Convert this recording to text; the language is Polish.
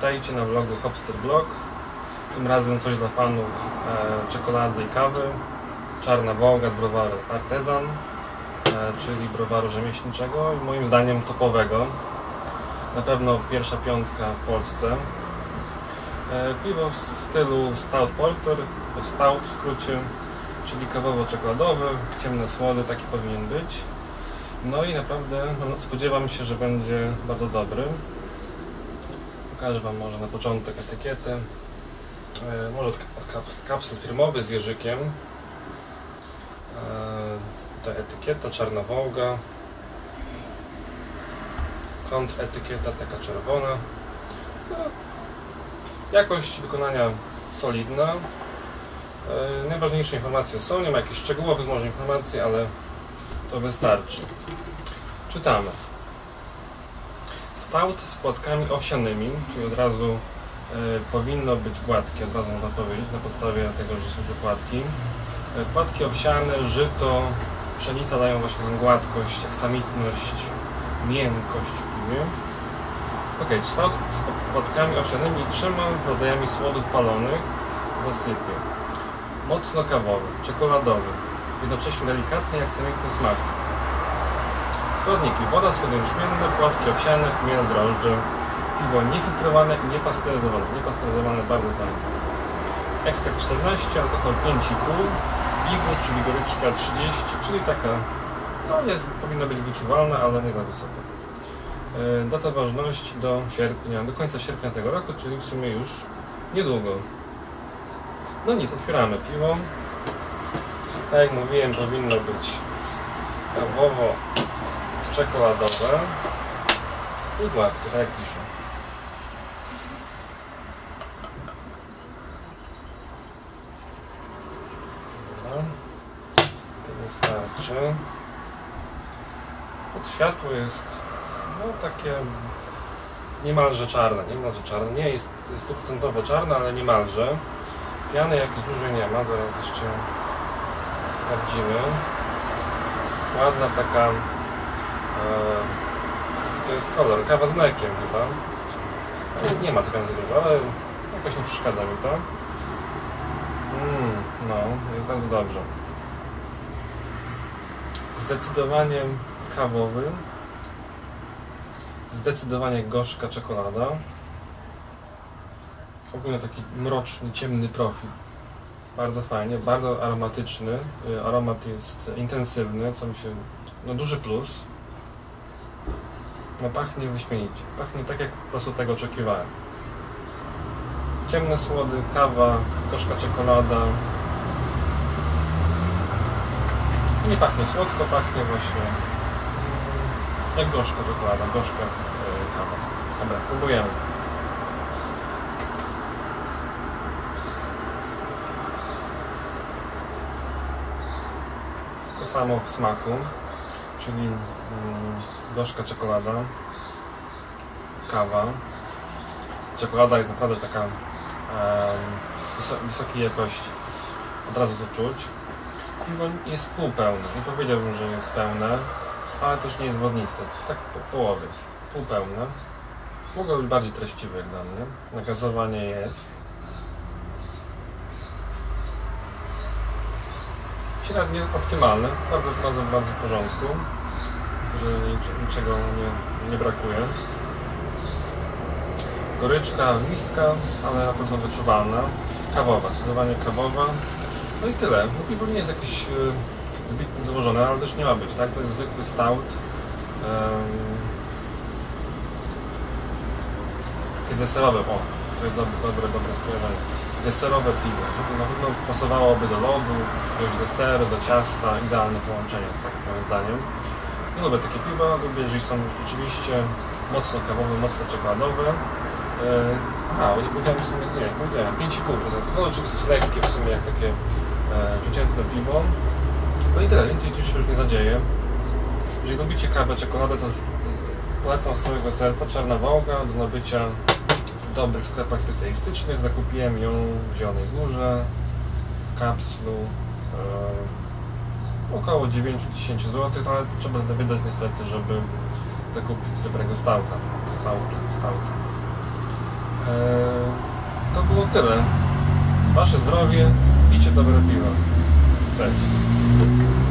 Witajcie na vlogu Hopster Blog. Tym razem coś dla fanów e, czekolady i kawy. Czarna Wołga z browaru Artezan, e, czyli browaru rzemieślniczego i moim zdaniem topowego. Na pewno pierwsza piątka w Polsce. E, piwo w stylu Stout Porter, to Stout w skrócie, czyli kawowo-czekoladowy, ciemne słody, taki powinien być. No i naprawdę no, spodziewam się, że będzie bardzo dobry. Pokażę Wam może na początek etykietę. E, może od, od kaps, kapsel firmowy z jeżykiem. E, ta etykieta czarna wołga. Kontretykieta taka czerwona. No, jakość wykonania solidna. E, najważniejsze informacje są, nie ma jakichś szczegółowych może informacji, ale to wystarczy. Czytamy. Stout z płatkami owsianymi, czyli od razu e, powinno być gładkie, od razu można powiedzieć, na podstawie tego, że są te płatki. E, płatki owsiane, żyto, pszenica dają właśnie taką gładkość, aksamitność, miękkość w piwie. Ok, stout z płatkami owsianymi i trzema rodzajami słodów palonych zasypie. Mocno kawowy, czekoladowy, jednocześnie delikatny i aksamitny smak. Składniki: woda, słody jęczmienne, płatki owsiane, chmiel, drożdże, piwo niefiltrowane i niepasteryzowane. Niepasteryzowane bardzo fajnie. Ekstrakt 14, alkohol 5,5, igły, czyli goryczka 30, czyli taka, no jest, powinna być wyczuwalna, ale nie za wysoka. E, Data ważności do sierpnia, do końca sierpnia tego roku, czyli w sumie już niedługo. No nic, otwieramy piwo. Tak jak mówiłem, powinno być kawowo czekoladowe i gładkie, tak jak piszę. Dobra. To wystarczy. Od światło jest no takie niemalże czarne, niemalże czarne. Nie jest stuprocentowo czarne, ale niemalże. Piany jakiejś dużej nie ma, zaraz jeszcze sprawdzimy. Ładna taka Jaki to jest kolor? Kawa z mlekiem chyba. Nie, nie ma tego za dużo, ale jakoś nie przeszkadza mi to. Mm, no, jest bardzo dobrze. Zdecydowanie kawowy. Zdecydowanie gorzka czekolada. Ogólnie taki mroczny, ciemny profil. Bardzo fajnie, bardzo aromatyczny. Y, aromat jest intensywny, co mi się. No duży plus. No pachnie wyśmienicie. Pachnie tak, jak po prostu tego oczekiwałem. Ciemne słody, kawa, gorzka czekolada. Nie pachnie słodko, pachnie właśnie jak gorzka czekolada, gorzka yy, kawa. Dobra, próbujemy. To samo w smaku czyli mm, gorzka czekolada, kawa. Czekolada jest naprawdę taka wysokiej jakości. Od razu to czuć. Piwo jest półpełne. Nie powiedziałbym, że jest pełne, ale też nie jest wodniste. Tak w połowie. Półpełne. Mogło być bardziej treściwe jak dla mnie. Nagazowanie jest. Średnie optymalne, bardzo, bardzo, bardzo w porządku, że niczego nie, nie brakuje. Goryczka niska, ale na pewno wyczuwalna. Kawowa, zdecydowanie kawowa. No i tyle. No piwo nie jest jakieś wybitnie złożone, ale też nie ma być, tak? To jest zwykły stout. takie deserowe, o, to jest dobre, dobre, dobre skojarzenie deserowe piwo. Na pewno pasowałoby do lodu, jakiegoś deseru, do ciasta, idealne połączenie, tak moim zdaniem. Nie lubię takie piwa, lubię, jeżeli są rzeczywiście mocno kawowe, mocno czekoladowe. Yy, aha, nie powiedziałem w sumie, nie, powiedziałem, 5,5% alkoholu, czyli dosyć lekkie w sumie, jak takie e, przeciętne piwo. No i tyle, więcej już się już nie zadzieje. Jeżeli lubicie kawę, czekoladę, to już polecam z całego serca Czarna Wołga do nabycia dobrych sklepach specjalistycznych. Zakupiłem ją w Zielonej Górze, w kapslu. E, około 9-10 zł, ale trzeba wydać niestety, żeby zakupić dobrego stauta. Stautu, stautu. E, to było tyle. Wasze zdrowie, picie dobre piwo. Cześć.